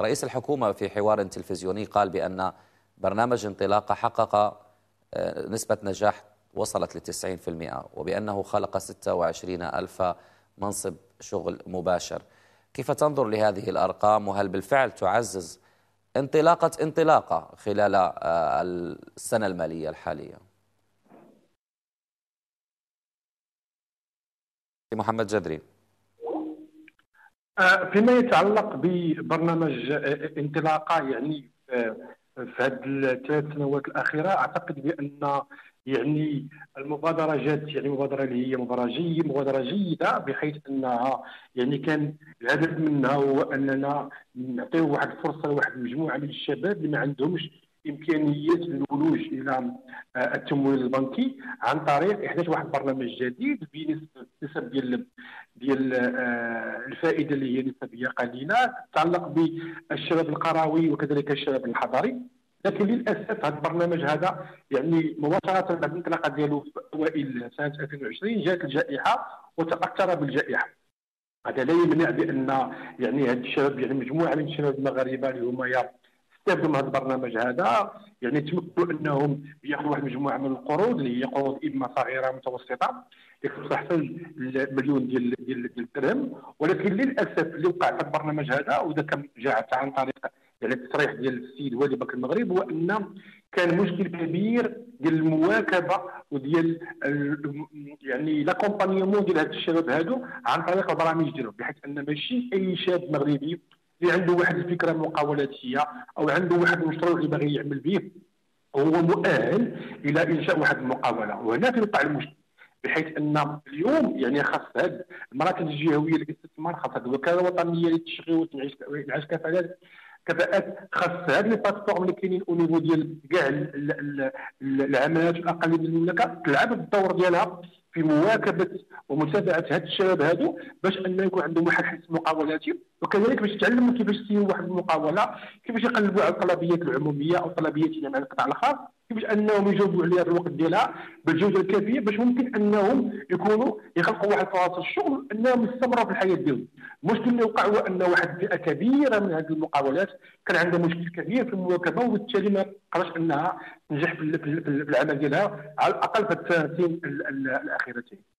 رئيس الحكومة في حوار تلفزيوني قال بأن برنامج انطلاقة حقق آه، نسبة نجاح وصلت ل 90% وبأنه خلق 26 ألف منصب شغل مباشر. كيف تنظر لهذه الأرقام؟ وهل بالفعل تعزز انطلاقة انطلاقة خلال آه، السنة المالية الحالية؟ محمد جدري. فيما يتعلق ببرنامج آه، انطلاقة يعني في هذه الثلاث سنوات الأخيرة أعتقد بأن يعني المبادرة جات يعني مبادرة اللي هي مبادرة جيدة مبادرة جيدة بحيث أنها يعني كان الهدف منها هو أننا نعطيو واحد الفرصة لواحد المجموعة من الشباب اللي ما عندهمش امكانيه الولوج إلى آه، التمويل البنكي عن طريق إحداث واحد البرنامج جديد بنسب ديال ديال آه، الفائده اللي هي نسبيه قليلة. تتعلق بالشباب القروي وكذلك الشباب الحضري. لكن للأسف هذا البرنامج هذا يعني مباشرة بعد الانطلاقة ديالو في أوائل سنة 2020 جات الجائحة وتأثر بالجائحة. هذا لا يمنع بأن يعني هاد الشباب يعني مجموعة من الشباب المغاربة اللي هما استفدوا من هذا البرنامج هذا يعني تمكنوا أنهم يأخذوا واحد المجموعه من القروض اللي هي قروض إما صغيرة متوسطة اللي كتصح المليون ديال ديال الدرهم. ولكن للأسف اللي وقع في البرنامج هذا وذا كان جاء عن طريق يعني التصريح ديال السيد والي بكر المغرب هو أن كان مشكل كبير ديال المواكبة وديال يعني لاكومبانيمون ديال هاد الشباب هادو عن طريق البرامج ديالهم بحيث أن ماشي أي شاب مغربي اللي عنده واحد الفكرة مقاولاتية أو عنده واحد المشروع اللي باغي يعمل به هو مؤهل إلى إنشاء واحد المقاولة. وهنا كيوقع المشكل بحيث أن اليوم يعني خاص هذه المراكز الجهوية للاستثمار خاص هذه الوكالة الوطنية للتشغيل وتنعيش كفاءات كفاءات خاص هذه لي بلاتفورم اللي كاينين أو نيفو ديال كاع العمليات الأقل من المملكة تلعب الدور ديالها في مواكبة ومتابعة هاد الشباب هادو باش انه يكون عندهم واحد الحس مقاولاتي وكذلك باش يتعلموا كيفاش يسيروا واحد المقاوله كيفاش يقلبوا على الطلبيات العمومية أو الطلبيات مع القطاع الخاص كيفاش أنهم يجاوبوا عليها في الوقت ديالها بالجوده الكافيه باش ممكن أنهم يكونوا يخلقوا واحد فرص الشغل أنهم يستمروا في الحياة ديالهم. المشكل اللي وقع هو أن واحد فئة كبيرة من هذه المقاولات كان عندها مشكل كبير في المواكبة وبالتالي ما قدرش أنها تنجح في العمل ديالها على الأقل في السنتين الأخيرتين.